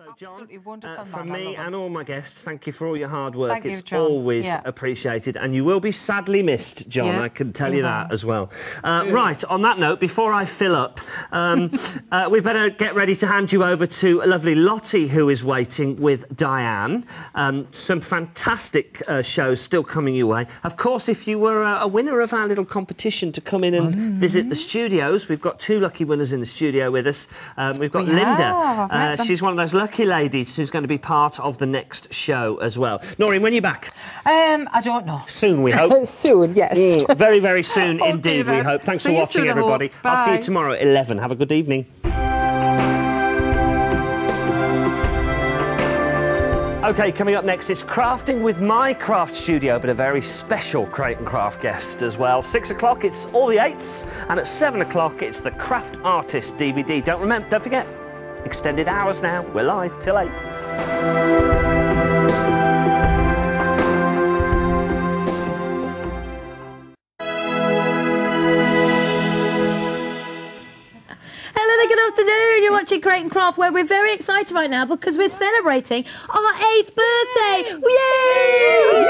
So, John, uh, from me and all my guests, thank you for all your hard work. Thank it's John. always Yeah. appreciated, and you will be sadly missed, John. Yeah, I can tell you you that as well. Uh, right, on that note, before I fill up, um, uh, we better get ready to hand you over to a lovely Lottie who is waiting with Diane. Um, some fantastic uh, shows still coming your way. Of course, if you were a, a winner of our little competition to come in and Mm. visit the studios, we've got two lucky winners in the studio with us. Um, we've got We Linda. have, I've met Uh, she's one of those lucky ladies who's going to be part of the next show as well. Noreen, when are you back? Um, I don't know. Soon, we hope. Soon, yes. Mm, very, very soon indeed, we hope. Thanks See for watching, soon, everybody. I'll see you tomorrow at 11. Have a good evening. Okay, coming up next, it's crafting with my craft studio, but a very special Create and Craft guest as well. Six o'clock, it's all the eights, and at seven o'clock, it's the Craft Artist DVD. Don't remember, don't forget, extended hours now. We're live till eight. Hello there, good afternoon. You're watching Create and Craft, where we're very excited right now because we're celebrating our eighth birthday. Yay!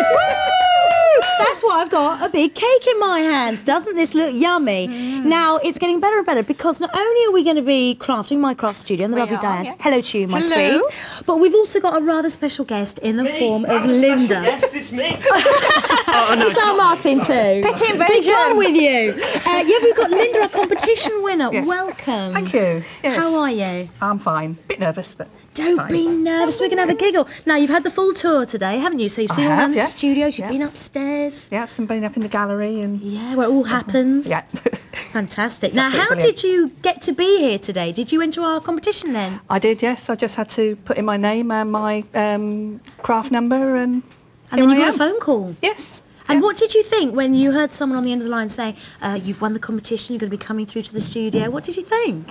That's why I've got a big cake in my hands. Doesn't this look yummy? Now, it's getting better and better because not only are we going to be crafting my craft studio and the lovely are, Diane. yes. Hello to you, my Hello. sweet. But we've also got a rather special guest in the form of Linda. Yes, it's me. oh, no, It's our Martin too. Pitty and Big bacon. on with you. Uh, yeah, we've got Linda, our competition winner. Yes. Welcome. Thank you. Yes. How are you? I'm fine. A Bit nervous, but Don't fine. be nervous. We're going to have a giggle. Now, you've had the full tour today, haven't you? So you've seen all have, around the yes. studios, you've Yeah. been upstairs. Yeah, some been up in the gallery and Yeah, where it all happens. yeah. Fantastic. Now, how absolutely did you get to be here today? Did you enter our competition then? I did, yes. I just had to put in my name and my um, craft number and. And then you I got a phone call. Yes. And yeah. what did you think when you heard someone on the end of the line say, uh, you've won the competition, you're going to be coming through to the studio? What did you think?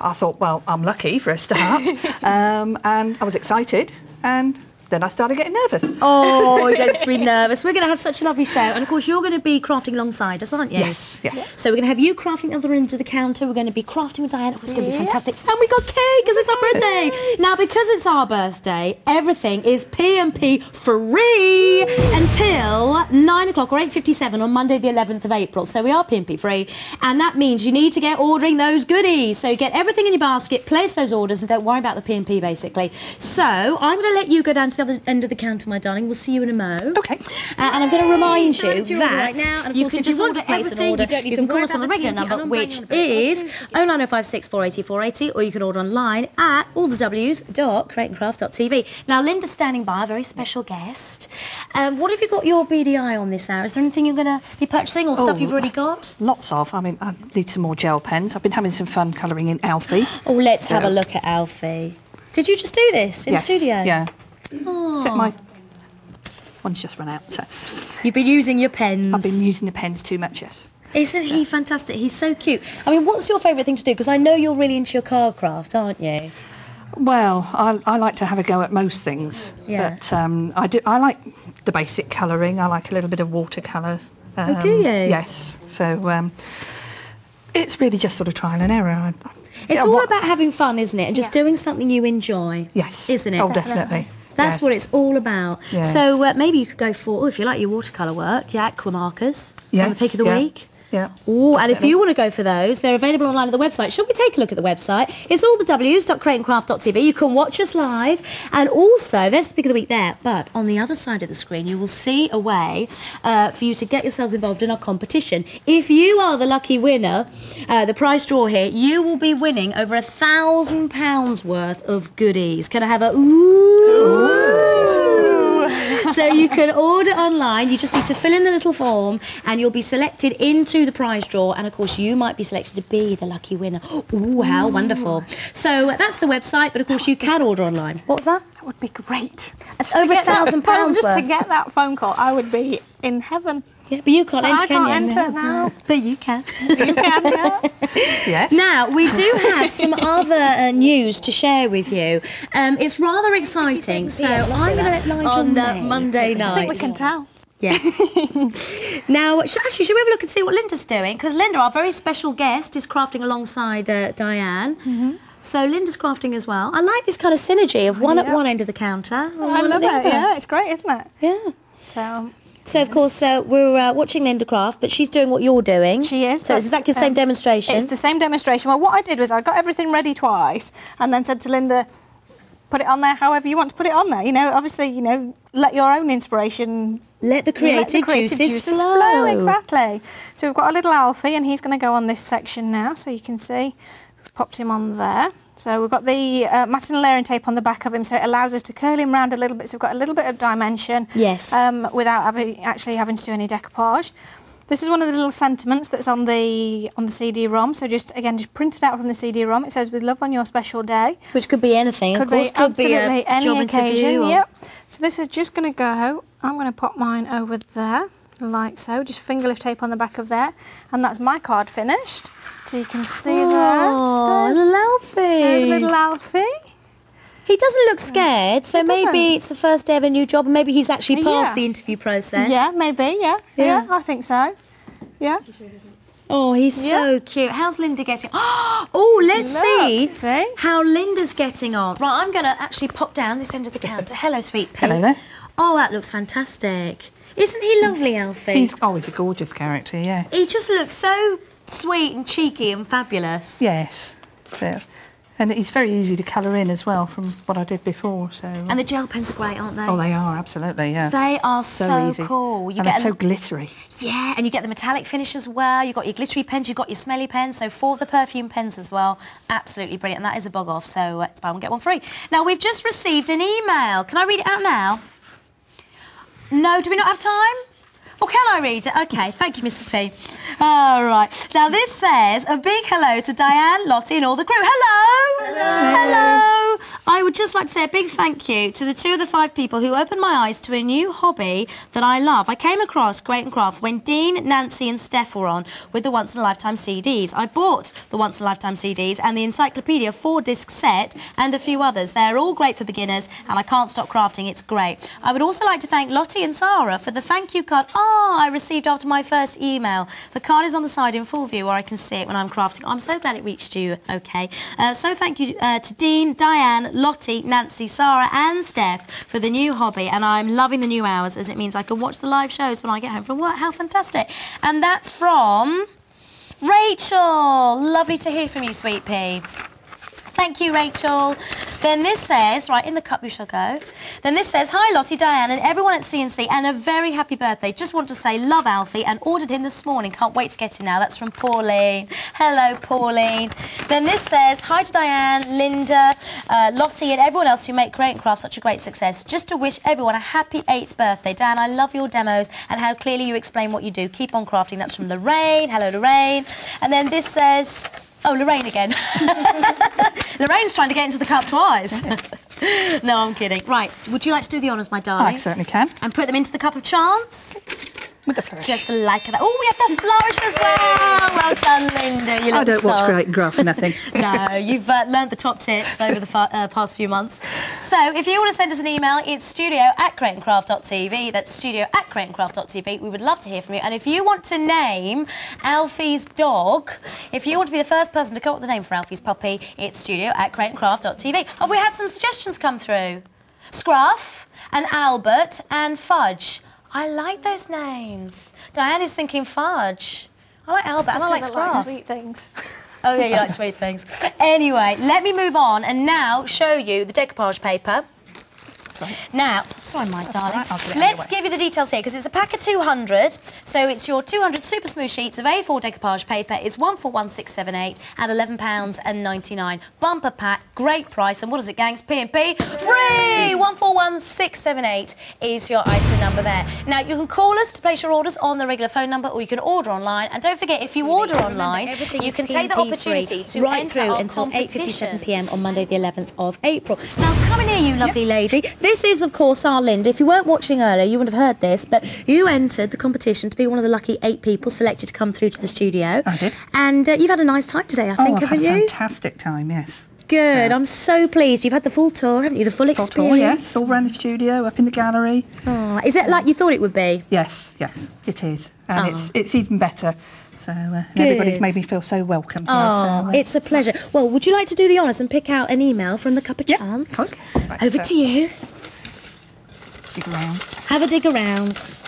I thought, well, I'm lucky for a start, um, and I was excited, and then I started getting nervous. Oh, you don't be nervous. We're going to have such a lovely show. And of course, you're going to be crafting alongside us, aren't you? Yes, yes. So we're going to have you crafting the other end of the counter. We're going to be crafting with Diana. It's going to be fantastic. And we got cake because it's our birthday. now, because it's our birthday, everything is P&P free until 9 o'clock or 8.57 on Monday the 11th of April. So we are P&P free. And that means you need to get ordering those goodies. So get everything in your basket, place those orders, and don't worry about the P&P, basically. So I'm going to let you go down to the other end of the counter, my darling. We'll see you in a mo. Okay. Uh, and I'm going to remind So you you order that right now? And of you course, can if you just want order to place an everything. order, you don't need you to can call us on the about regular number, which is on about it. is 09056 480 480, or you can order online at all the W's dot allthews.createandcraft.tv. Now, Linda's standing by, a very special guest. Um, what have you got your BDI on this hour? Is there anything you're going to be purchasing or stuff Oh. you've already got? Lots of. I mean, I need some more gel pens. I've been having some fun colouring in Alfie. Oh, let's have a look at Alfie. Did you just do this in yes. studio? Yeah. Oh. Except my one's just run out. So You've been using your pens. I've been using the pens too much, yes. Isn't he fantastic? He's so cute. I mean, what's your favourite thing to do? Because I know you're really into your card craft, aren't you? Well, I, I like to have a go at most things. Yeah. But um, I do. I like the basic colouring. I like a little bit of watercolour. Um, Oh, do you? Yes. So um, it's really just sort of trial and error. I, It's yeah, all what- about having fun, isn't it? And just doing something you enjoy. Yes. Isn't it? Oh, definitely. That's Yes. what it's all about. Yes. So uh, maybe you could go for, oh, if you like your watercolour work, your aqua markers from the Yes, pick of the yeah. week. Yeah. Oh, and if you want to go for those, they're available online at the website. Shall we take a look at the website? It's all the w's.createandcraft.tv. You can watch us live. And also, there's the pick of the week there. But on the other side of the screen, you will see a way uh, for you to get yourselves involved in our competition. If you are the lucky winner, uh, the prize draw here, you will be winning over a thousand pounds worth of goodies. Can I have a ooh? So you can order online. You just need to fill in the little form, and you'll be selected into the prize draw. And of course, you might be selected to be the lucky winner. Ooh, how wonderful! So that's the website, but of course, you can order online. What's that? That would be great. That's over a thousand pounds Just to get that phone call, I would be in heaven. Yeah, but you can't But enter, I can can't you? enter now. But you can. You can, yeah. Yes. Now, we do have some other uh, news to share with you. Um, it's rather exciting, so I'm going to let Nigel On the. Monday night. I think we can tell. Yeah. now, sh- actually, should we have a look and see what Linda's doing? Because Linda, our very special guest, is crafting alongside uh, Diane. Mm-hmm. So Linda's crafting as well. I like this kind of synergy of one at one end of the counter. and I love the it. Yeah, it's great, isn't it? Yeah. So So of course uh, we're uh, watching Linda craft, but she's doing what you're doing. She is, So it's exactly the same um, demonstration. It's the same demonstration. Well, what I did was I got everything ready twice and then said to Linda, put it on there however you want to put it on there. You know, obviously, you know, let your own inspiration Let the creative, let the creative juices, flow. Exactly. So we've got a little Alfie and he's going to go on this section now. So you can see we've popped him on there. So we've got the uh, matin layering tape on the back of him, so it allows us to curl him round a little bit. So we've got a little bit of dimension. Yes. Um, without having, actually having to do any decoupage. This is one of the little sentiments that's on the on the CD-ROM. So just again, just print it out from the CD-ROM. It says "With love on your special day." Which could be anything, Could of course. be could be absolutely a any occasion. Yep. So this is just going to go. I'm going to pop mine over there, like so. Just finger lift tape on the back of there, and that's my card finished. So you can see Oh, there. There's, little Alfie. there's little Alfie. He doesn't look scared, so He doesn't. maybe it's the first day of a new job, and maybe he's actually passed Yeah. the interview process. Yeah, maybe. Yeah. Yeah. yeah, I think so. Yeah. Oh, he's Yeah. so cute. How's Linda getting? Oh, let's Look, see, see? how Linda's getting on. Right, I'm going to actually pop down this end of the counter. Hello, sweet pea. Hello there. Oh, that looks fantastic. Isn't he lovely, Alfie? He's always a gorgeous character, yeah. He just looks so sweet and cheeky and fabulous. Yes. So, and he's very easy to colour in as well from what I did before. So. And the gel pens are great, aren't they? oh, they are absolutely, yeah. They are so, easy. cool. You and get they're a- so glittery. Yeah, and you get the metallic finish as well. You've got your glittery pens, you've got your smelly pens. So for the perfume pens as well, absolutely brilliant. And that is a BOGOF, so uh, buy one get one free. Now we've just received an email. Can I read it out now? No, do we not have time? Or can I read it? Okay, thank you, Mrs. P. All right. Now this says a big hello to Diane, Lottie, and all the crew. Hello. Hello. I would just like to say a big thank you to the two of the five people who opened my eyes to a new hobby that I love. I came across Create and Craft when Dean, Nancy, and Steph were on with the Once in a Lifetime CDs. I bought the Once in a Lifetime CDs and the Encyclopedia four disc set and a few others. They're all great for beginners, and I can't stop crafting. It's great. I would also like to thank Lottie and Sarah for the thank you card. Oh, I received after my first email. The card is on the side in full view where I can see it when I'm crafting. I'm so glad it reached you okay. Uh, so thank you uh, to Dean, Diane, Lottie, Nancy, Sarah, and Steph for the new hobby. And I'm loving the new hours as it means I can watch the live shows when I get home from work. How fantastic. And that's from Rachel. Lovely to hear from you, sweet pea. Thank you, Rachel. Then this says, right, in the cup you shall go. Then this says, Hi, Lottie, Diane, and everyone at CNC, and a very happy birthday. Just want to say, love Alfie, and ordered him this morning. Can't wait to get him now. That's from Pauline. Hello, Pauline. Then this says, Hi to Diane, Linda, uh, Lottie, and everyone else who make and Craft such a great success. Just to wish everyone a happy eighth birthday. Diane, I love your demos and how clearly you explain what you do. Keep on crafting. That's from Lorraine. Hello, Lorraine. And then this says, Oh, Lorraine again. Lorraine's trying to get into the cup twice. no, I'm kidding. Right, would you like to do the honours, my darling? I certainly can. And put them into the cup of chance? With the flourish. Just like that. Oh, we have the flourish as well. Well done, Linda. You I don't watch star. Create and Craft for nothing. no, you've uh, learned the top tips over the fa- uh, past few months. So if you want to send us an email, it's studio at createandcraft.tv. That's studio at createandcraft.tv. We would love to hear from you. And if you want to name Alfie's dog, if you want to be the first person to come up with the name for Alfie's puppy, it's studio at createandcraft.tv. Have we had some suggestions come through? Scruff and Albert and Fudge. I like those names. Diane is thinking Fudge. I like Albert I like Scruff. sweet things. Oh yeah, you like sweet things. Anyway, let me move on and now show you the decoupage paper. Now, sorry, my darling. right, I'll get it Let's give you the details here because it's a pack of 200. So it's your 200 super smooth sheets of A4 decoupage paper. It's 141678 at £11.99. Bumper pack, great price. And what is it, gangs? P&P free. 141678 is your item number there. Now you can call us to place your orders on the regular phone number, or you can order online. And don't forget, if you order online, Everything you can take the opportunity to right enter through until 8:57 p.m. on Monday, the 11th of April. Now, come in here, you lovely lady. This is, of course, our Linda. If you weren't watching earlier, you would have heard this, but you entered the competition to be one of the lucky eight people selected to come through to the studio. I did. And uh, you've had a nice time today, I Oh, think, I've haven't a you? fantastic time, yes. Good. I'm so pleased. You've had the full tour, haven't you? The full Full experience. tour, yes. All around the studio, up in the gallery. Oh, is it like you thought it would be? Yes, yes, it is. And Oh. it's it's even better. So uh, everybody's made me feel so welcome. here, Oh, so, uh, it's a pleasure. Well, would you like to do the honours and pick out an email from the Cup of Yeah, Chance? okay. Over so- to you. Dig around. Have a dig around.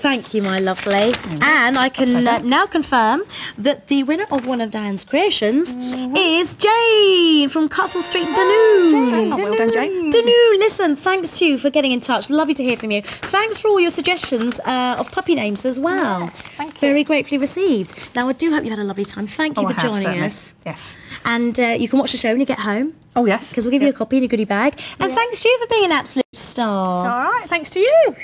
Thank you, my lovely. And I can uh, now confirm that the winner of one of Diane's creations is Jane from Castle Street, Dunoon. Oh, well done, Jane. Listen, thanks to you for getting in touch. Lovely to hear from you. Thanks for all your suggestions uh, of puppy names as well. thank you. Very gratefully received. Now, I do hope you had a lovely time. Thank you Oh, I for have, joining certainly. us. Yes. And uh, you can watch the show when you get home Oh, yes. because we'll give you a copy in a goodie bag. And thanks to you for being an absolute star. It's all right. Thanks to you.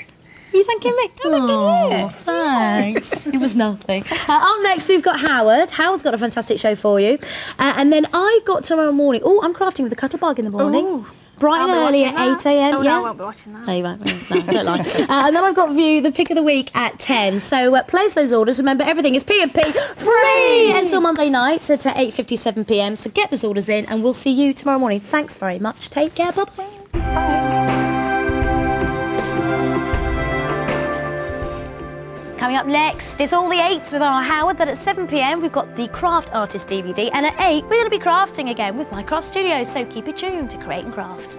You thanking me? Oh, thanks. it was nothing. Uh, up next, we've got Howard. Howard's got a fantastic show for you. Uh, and then I've got tomorrow morning. Oh, I'm crafting with a cuttlebug in the morning. Ooh. Bright and early at 8 a.m. Oh, yeah. no, I won't be watching that. No, you won't. No, don't lie. uh, and then I've got View, the pick of the week at 10. So uh, place those orders. Remember, everything is P&P free until Monday night so to 8.57 p.m. So get those orders in and we'll see you tomorrow morning. Thanks very much. Take care. Bye-bye. Coming up next is all the eights with our Howard. That at 7 pm we've got the Craft Artist DVD, and at 8 we're going to be crafting again with My Craft Studios. So keep it tuned to Create and Craft.